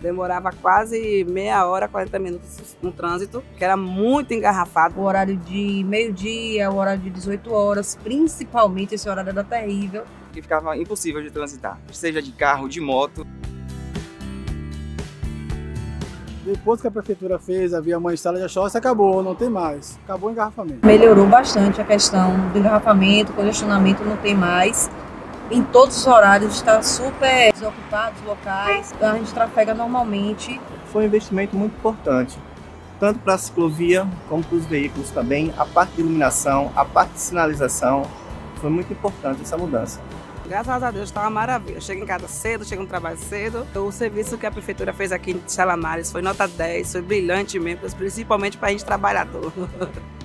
Demorava quase meia hora, 40 minutos no trânsito, que era muito engarrafado. O horário de meio-dia, o horário de 18 horas, principalmente esse horário era terrível. Que ficava impossível de transitar, seja de carro, de moto. Depois que a prefeitura fez a via mãe estrada de Achócia, acabou, não tem mais. Acabou o engarrafamento. Melhorou bastante a questão do engarrafamento, congestionamento não tem mais em todos os horários, está super desocupados locais, a gente trafega normalmente. Foi um investimento muito importante, tanto para a ciclovia como para os veículos também. A parte de iluminação, a parte de sinalização, foi muito importante essa mudança. Graças a Deus está uma maravilha. Chego em casa cedo, chego no trabalho cedo. O serviço que a prefeitura fez aqui em Salamares foi nota 10, foi brilhante mesmo, principalmente para a gente trabalhador.